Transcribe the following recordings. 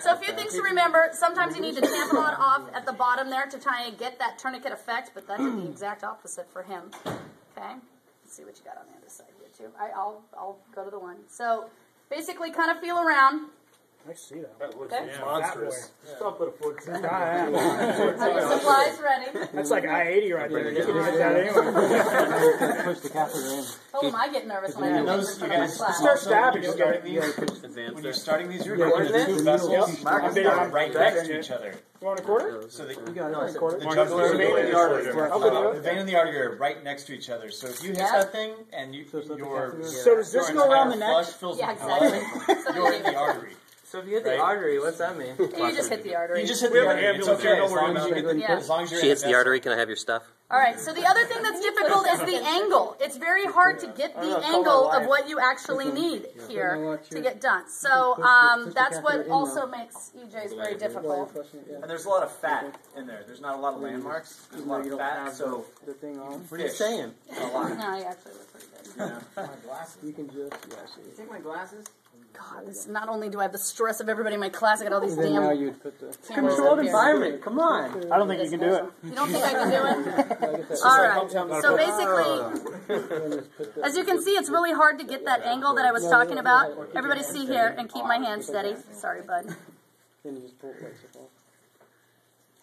So a few things to remember. Sometimes you need to tamponade off at the bottom there to try and get that tourniquet effect, but that did the exact opposite for him. Okay? Let's see what you got on the other side here too. I, I'll I'll go to the one. So basically, kind of feel around. I see that. That looks Okay. monstrous. Stop at a foot. Have your supplies ready. That's like I eighty right there. You can hit that anyway. Push the catheter in. Oh, am I get nervous when I do those this in you my guys class. Start stabbing. When you you're starting it. these, when you're starting these, you're Yeah, going to yeah. two vessels Yep. I'm big right next to each other. You want a quarter? So the, You got it. Quarter. the jugular and the vein and the artery. artery, I'll video the it. vein and the artery are right next to each other. So if you hit Yeah. that thing and you, So it's like the your catheter? So does this your go around entire the neck? flush fills Yeah, with blood, exactly. you're in the artery. So if you hit the Right. artery, what's that mean? You just hit the artery. You just hit We the have an artery. It's ambulance okay as don't worry long as you about get the, Yeah. as long as you're She hits the artery. Can I have your stuff? All right. So the other thing that's difficult is the angle. It's very hard to get the angle of what you actually need here to get done. So um, that's what also now. makes EJ's very difficult. flushing it, yeah. And there's a lot of fat in there. There's not a lot of landmarks. There's a lot You of don't fat. have So the thing on. What are you saying? a lot. No, you actually look pretty good. You can just yeah. Take my glasses. God, this, not only do I have the stress of everybody in my class, I got all these Then now damn you'd put the. cameras Controlled up here. environment. Come on. I don't think you can do it. You don't think I can do it? I get that. All right. So basically, Then just put the. as you can see, it's really hard to get that angle that I was talking about. Everybody see here and keep my hand steady. Sorry, bud. Then you just pull it like so.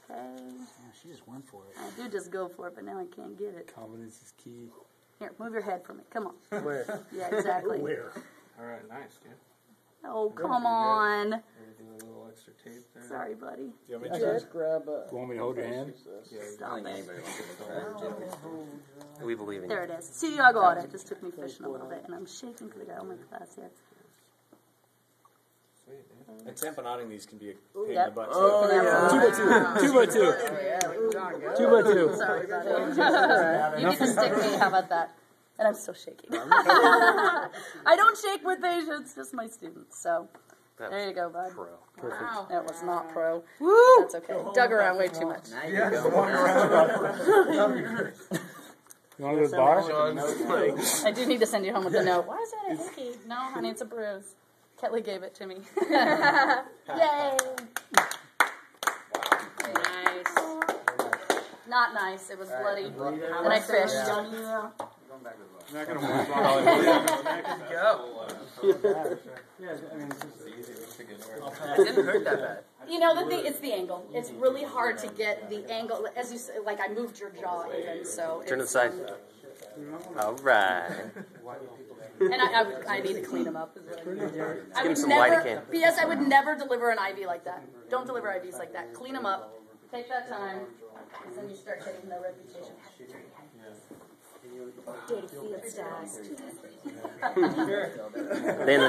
Okay. She just went for it. I do just go for it, but now I can't get it. Confidence is key. Here, move your head for me. Come on. Where? Yeah, exactly. Where? All right, nice, dude. Oh, come on. Maybe do a little extra tape there. Sorry, buddy. You want me to can just grab a. You want me to hold your hand? Stop it. Oh, we believe in There it is. See, I got it. It just took me fishing a little bit, and I'm shaking because I got all my class here. And tamponading these can be a pain in Yep. the butt. Oh, yeah. Two by two. Oh, two by two. Two Sorry, buddy. you get to stick me. How about that? And I'm still shaking. I don't shake with patients, just my students. So there you go, bud. Pro. Wow. That was not pro. Woo! That's okay. Dug around way too much. You want to go to the bar? I do need to send you home with a note. Why is that a hickey? No, honey, it's a bruise. Kelly gave it to me. Yay! Nice. Not nice. It was bloody. And I fished. Not gonna work on go. Yeah, I mean, It didn't hurt that bad. You know, the thing, it's the angle. It's really hard to get the angle. As you say, like I moved your jaw even, so. Turn to the side. um, All right. And I, I, would, I need to clean them up. Is I need to him some never. Lidocaine. P.S. I would never deliver an IV like that. Don't deliver IVs like that. Clean them up. Take that time, and then you start taking their reputation. Dirty stars. then.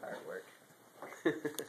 Hard work.